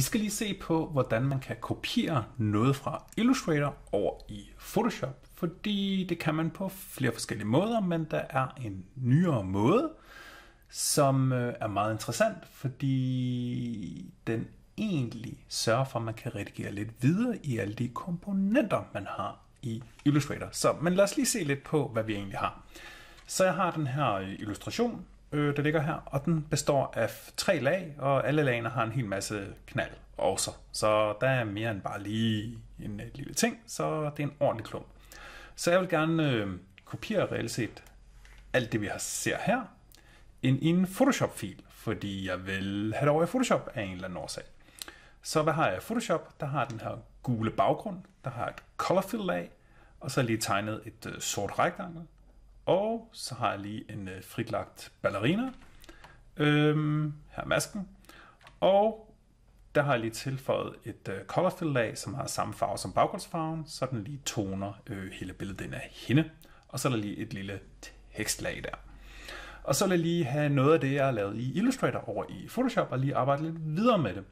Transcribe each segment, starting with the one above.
Vi skal lige se på, hvordan man kan kopiere noget fra Illustrator over i Photoshop, fordi det kan man på flere forskellige måder, men der er en nyere måde, som øh, er meget interessant, fordi den egentlig sørger for, at man kan redigere lidt videre i alle de komponenter, man har i Illustrator. Så, men lad os lige se lidt på, hvad vi egentlig har. Så jeg har den her øh, illustration, øh, der ligger her, og den består af tre lag, og alle lagene har en hel masse knald også. Så der er mere end bare lige en, øh, lille ting, så det er en ordentlig klump. Så jeg vil gerne øh, kopiere reelt set alt det, vi har ser her, ind i en Photoshop-fil, fordi jeg vil have det over i Photoshop af en eller anden årsag. Så hvad har jeg i Photoshop? Der har den her gule baggrund, der har et color fill lag, og så lige tegnet et øh, sort rektangel, og så har jeg lige en øh, fritlagt ballerina, øhm, her er masken, og der har jeg lige tilføjet et øh, colorfill lag, som har samme farve som baggrundsfarven, så den lige toner øh, hele billedet ind af hende, og så er der lige et lille tekstlag der. Og så vil jeg lige have noget af det, jeg har lavet i Illustrator over i Photoshop, og lige arbejde lidt videre med det.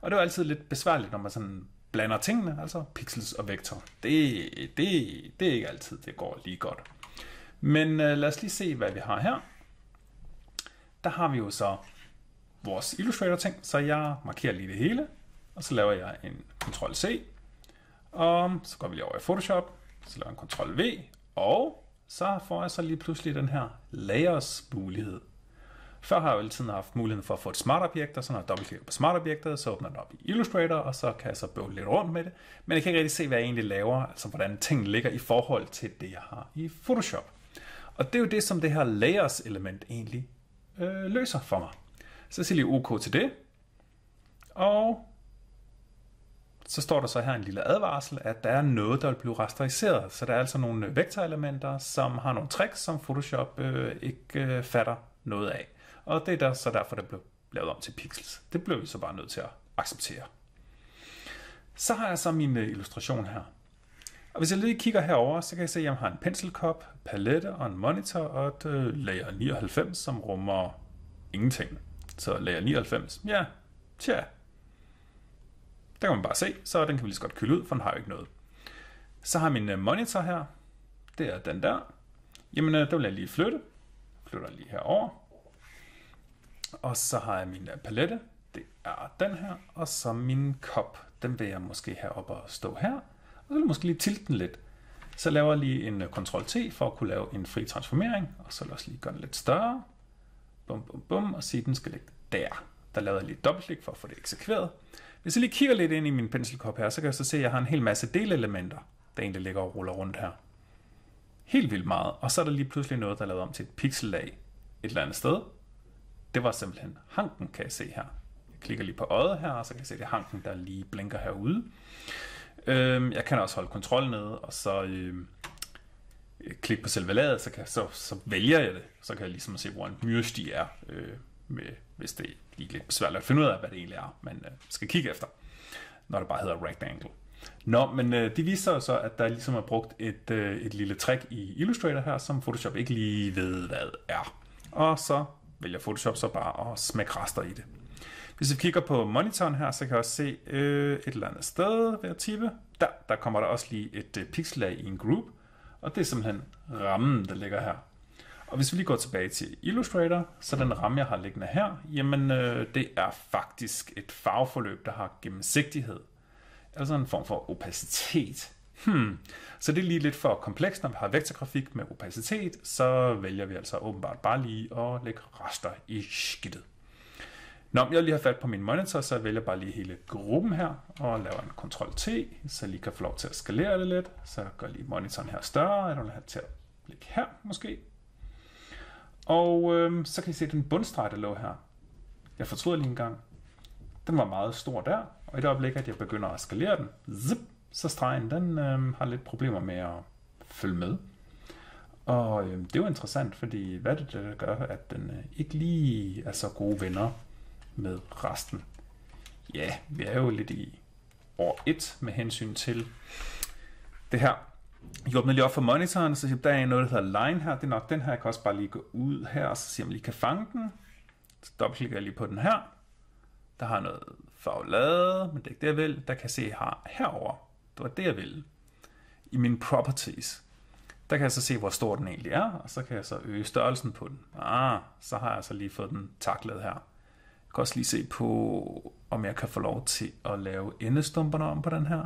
Og det er altid lidt besværligt, når man sådan blander tingene, altså pixels og vektor. Det, det, det er ikke altid, det går lige godt. Men øh, lad os lige se, hvad vi har her. Der har vi jo så vores Illustrator-ting, så jeg markerer lige det hele, og så laver jeg en Ctrl-C, og så går vi lige over i Photoshop, så laver jeg en Ctrl-V, og så får jeg så lige pludselig den her layers mulighed. Før har jeg jo altid haft muligheden for at få et smart objekt, og så når jeg dobbeltklikker på smart objektet, så åbner den op i Illustrator, og så kan jeg så bøvle lidt rundt med det. Men jeg kan ikke rigtig se, hvad jeg egentlig laver, altså hvordan tingene ligger i forhold til det, jeg har i Photoshop. Og det er jo det, som det her layers element egentlig øh, løser for mig. Så siger lige OK til det. Og så står der så her en lille advarsel, at der er noget, der vil blive rasteriseret. Så der er altså nogle vektorelementer, som har nogle tricks, som Photoshop øh, ikke øh, fatter noget af. Og det er der, så derfor, det blev lavet om til pixels. Det blev vi så bare nødt til at acceptere. Så har jeg så min øh, illustration her. Og hvis jeg lige kigger herover, så kan jeg se, at jeg har en penselkop, palette og en monitor og et øh, lager 99, som rummer ingenting. Så lager 99, ja, tja. Der kan man bare se, så den kan vi lige så godt køle ud, for den har jo ikke noget. Så har min øh, monitor her. Det er den der. Jamen, øh, der vil jeg lige flytte. Flytter lige herover. Og så har jeg min øh, palette. Det er den her. Og så min kop. Den vil jeg måske have op og stå her. Og så vil jeg måske lige tilte den lidt. Så laver jeg lige en øh, Ctrl-T for at kunne lave en fri transformering. Og så vil jeg også lige gøre den lidt større. Bum, bum, bum. Og sige, at den skal ligge der. Der laver jeg lige et dobbeltklik for at få det eksekveret. Hvis jeg lige kigger lidt ind i min penselkop her, så kan jeg så se, at jeg har en hel masse delelementer, der egentlig ligger og ruller rundt her. Helt vildt meget. Og så er der lige pludselig noget, der er lavet om til et pixellag et eller andet sted. Det var simpelthen hanken, kan jeg se her. Jeg klikker lige på øjet her, og så kan jeg se, at det er hanken, der lige blinker herude. Øhm, jeg kan også holde kontrol nede, og så øhm, klikke på selve ladet, så, kan, så, så vælger jeg det. Så kan jeg ligesom se, hvor en myrstig er, øh, med, hvis det er lige lidt besværligt at finde ud af, hvad det egentlig er, man øh, skal kigge efter, når det bare hedder rectangle. Nå, men øh, det viser så, at der ligesom er brugt et, øh, et lille trick i Illustrator her, som Photoshop ikke lige ved, hvad er. Og så vælger Photoshop så bare at smække rester i det. Hvis vi kigger på monitoren her, så kan jeg også se øh, et eller andet sted ved at tippe. Der, der kommer der også lige et øh, pixelag i en group, og det er simpelthen rammen, der ligger her. Og hvis vi lige går tilbage til Illustrator, så den ramme, jeg har liggende her, jamen øh, det er faktisk et farveforløb, der har gennemsigtighed. Altså en form for opacitet. Hmm. Så det er lige lidt for komplekst, når vi har vektorgrafik med opacitet, så vælger vi altså åbenbart bare lige at lægge raster i skidtet. Nå, jeg lige har fat på min monitor, så jeg vælger bare lige hele gruppen her, og laver en Ctrl-T, så jeg lige kan få lov til at skalere det lidt. Så jeg gør lige monitoren her større, eller vil have til at ligge her måske. Og øhm, så kan I se den bundstreg, der lå her. Jeg fortryder lige en gang. Den var meget stor der, og i det øjeblik, at jeg begynder at skalere den, zip, så stregen den øhm, har lidt problemer med at følge med. Og øhm, det er jo interessant, fordi hvad det der gør, at den øh, ikke lige er så gode venner med resten. Ja, vi er jo lidt i år 1 med hensyn til det her. Jeg åbner lige op for monitoren, så siger der er noget, der hedder line her. Det er nok den her. Jeg kan også bare lige gå ud her, og så siger, om jeg lige kan fange den. Så dobbeltklikker jeg lige på den her. Der har noget farvelade, men det er ikke det, jeg vil. Der kan jeg se, jeg har herover. Det var det, jeg ville. I mine properties. Der kan jeg så se, hvor stor den egentlig er, og så kan jeg så øge størrelsen på den. Ah, så har jeg så lige fået den taklet her. Jeg kan også lige se på, om jeg kan få lov til at lave endestumperne om på den her.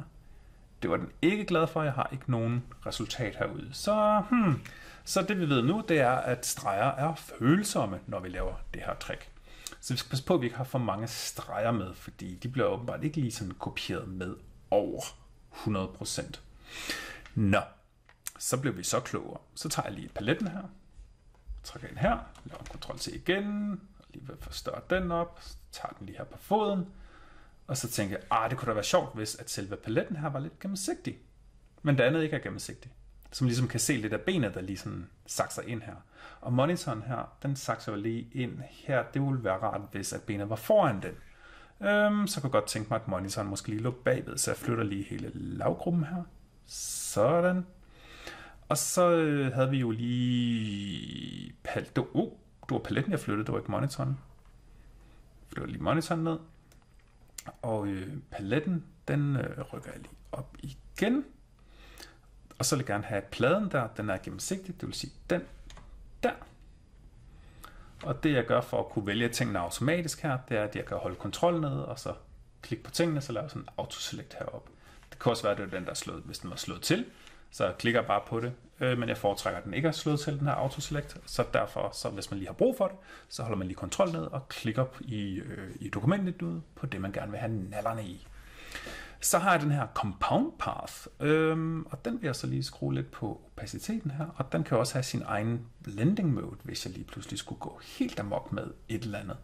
Det var den ikke glad for, jeg har ikke nogen resultat herude. Så, hmm, så det vi ved nu, det er, at streger er følsomme, når vi laver det her trick. Så vi skal passe på, at vi ikke har for mange streger med, fordi de bliver åbenbart ikke lige sådan kopieret med over 100%. Nå, så blev vi så klogere. Så tager jeg lige paletten her, trækker ind her, laver en kontrol C igen, og lige vil forstørre den op, tager den lige her på foden, og så tænker jeg, ah, det kunne da være sjovt, hvis at selve paletten her var lidt gennemsigtig. Men det andet ikke er gennemsigtig. Som ligesom kan se lidt af benet, der lige sådan sakser ind her. Og monitoren her, den sakser jo lige ind her. Det ville være rart, hvis at benet var foran den. Øhm, så kunne jeg godt tænke mig, at monitoren måske lige lå bagved, så jeg flytter lige hele lavgruppen her. Sådan. Og så øh, havde vi jo lige... Palto. uh, det var paletten, jeg flyttede, det var ikke monitoren. Flytter lige monitoren ned. Og øh, paletten, den øh, rykker jeg lige op igen. Og så vil jeg gerne have pladen der, den er gennemsigtig, det vil sige den der. Og det jeg gør for at kunne vælge tingene automatisk her, det er, at jeg kan holde kontrol nede, og så klikke på tingene, så laver sådan en autoselect heroppe. Det kan også være, at det er den, der er slået, hvis den var slået til. Så jeg klikker bare på det, øh, men jeg foretrækker, at den ikke er slået til, den her autoselect. Så derfor, så hvis man lige har brug for det, så holder man lige kontrol ned og klikker i, øh, i dokumentet ud på det, man gerne vil have nallerne i. Så har jeg den her compound path, øhm, og den vil jeg så lige skrue lidt på opaciteten her, og den kan også have sin egen blending mode, hvis jeg lige pludselig skulle gå helt amok med et eller andet.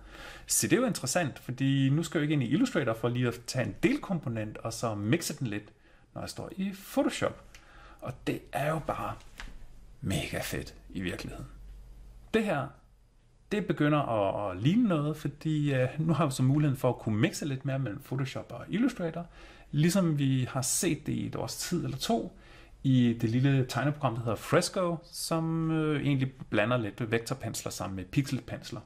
Så det er jo interessant, fordi nu skal jeg jo ikke ind i Illustrator for lige at tage en delkomponent og så mixe den lidt, når jeg står i Photoshop. Og det er jo bare mega fedt i virkeligheden. Det her, det begynder at, at ligne noget, fordi øh, nu har vi så muligheden for at kunne mixe lidt mere mellem Photoshop og Illustrator, ligesom vi har set det i et års tid eller to, i det lille tegneprogram, der hedder Fresco, som øh, egentlig blander lidt vektorpensler sammen med pixelpensler.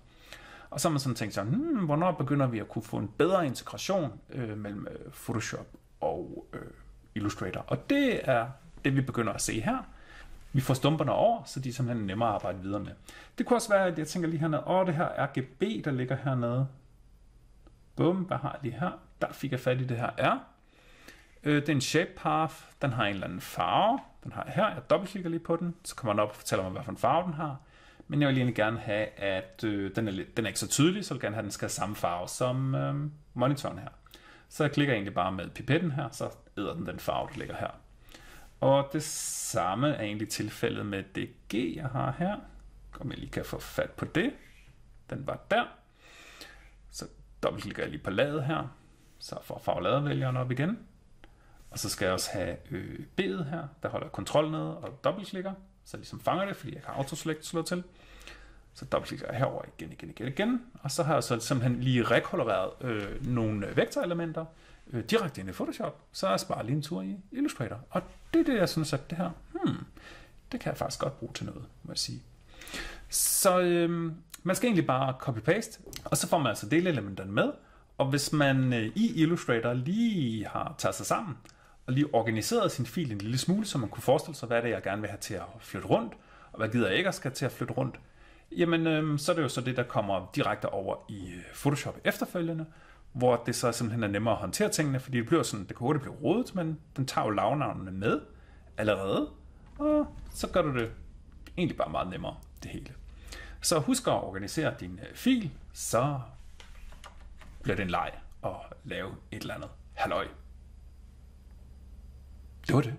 Og så har man sådan tænkt sig, hmm, hvornår begynder vi at kunne få en bedre integration øh, mellem øh, Photoshop og øh, Illustrator. Og det er det, vi begynder at se her. Vi får stumperne over, så de er simpelthen nemmere at arbejde videre med. Det kunne også være, at jeg tænker lige hernede, åh, det her RGB, der ligger hernede. Bum, hvad har jeg lige her? Der fik jeg fat i det her R. Øh, det er en shape path, den har en eller anden farve. Den har jeg her, jeg dobbeltklikker lige på den, så kommer den op og fortæller mig, hvad for en farve den har. Men jeg vil egentlig gerne have, at øh, den, er den er ikke så tydelig, så jeg vil gerne have, at den skal have samme farve som øh, monitoren her. Så jeg klikker egentlig bare med pipetten her, så æder den den farve, der ligger her. Og det samme er egentlig tilfældet med det G, jeg har her. Om jeg lige kan få fat på det. Den var der. Så dobbeltklikker jeg lige på ladet her. Så får farveladevælgeren op igen. Og så skal jeg også have øh, B'et her, der holder kontrol nede og dobbeltklikker. Så jeg ligesom fanger det, fordi jeg kan autoselect slå til. Så dobbeltklikker jeg herover igen, igen, igen, igen. Og så har jeg så simpelthen lige rekoloreret øh, nogle vektorelementer øh, direkte ind i Photoshop, så jeg bare lige en tur i Illustrator. Og det er det, jeg synes, at det her, hmm, det kan jeg faktisk godt bruge til noget, må jeg sige. Så øh, man skal egentlig bare copy-paste, og så får man altså delelementerne med. Og hvis man øh, i Illustrator lige har taget sig sammen, og lige organiseret sin fil en lille smule, så man kunne forestille sig, hvad det er, jeg gerne vil have til at flytte rundt, og hvad gider jeg ikke at skal til at flytte rundt, jamen øh, så er det jo så det, der kommer direkte over i øh, Photoshop efterfølgende, hvor det så simpelthen er nemmere at håndtere tingene, fordi det bliver sådan, det kan hurtigt blive rodet, men den tager jo lavnavnene med allerede, og så gør du det egentlig bare meget nemmere, det hele. Så husk at organisere din øh, fil, så bliver det en leg at lave et eller andet halløj. Det var det.